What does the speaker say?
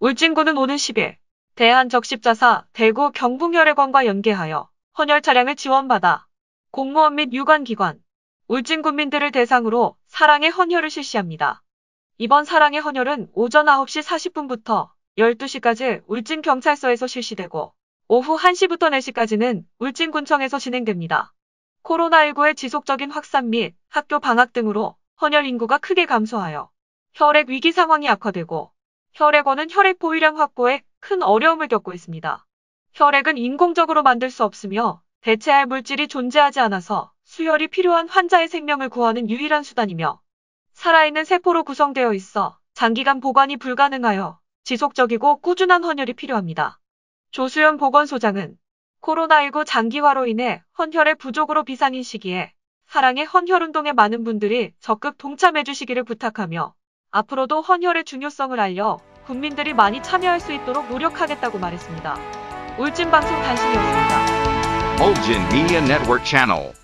울진군은 오는 10일 대한적십자사 대구 경북혈액원과 연계하여 헌혈 차량을 지원받아 공무원 및 유관기관, 울진 군민들을 대상으로 사랑의 헌혈을 실시합니다. 이번 사랑의 헌혈은 오전 9시 40분부터 12시까지 울진경찰서에서 실시되고 오후 1시부터 4시까지는 울진군청에서 진행됩니다. 코로나19의 지속적인 확산 및 학교 방학 등으로 헌혈 인구가 크게 감소하여 혈액 위기 상황이 악화되고 혈액원은 혈액 보유량 확보에 큰 어려움을 겪고 있습니다. 혈액은 인공적으로 만들 수 없으며 대체할 물질이 존재하지 않아서 수혈이 필요한 환자의 생명을 구하는 유일한 수단이며 살아있는 세포로 구성되어 있어 장기간 보관이 불가능하여 지속적이고 꾸준한 헌혈이 필요합니다. 조수연 보건소장은 코로나19 장기화로 인해 헌혈의 부족으로 비상인 시기에 사랑의 헌혈운동에 많은 분들이 적극 동참해 주시기를 부탁하며 앞으로도 헌혈의 중요성을 알려 국민들이 많이 참여할 수 있도록 노력하겠다고 말했습니다. 울진 방송 단신이었습니다. Ulgin Media Network Channel.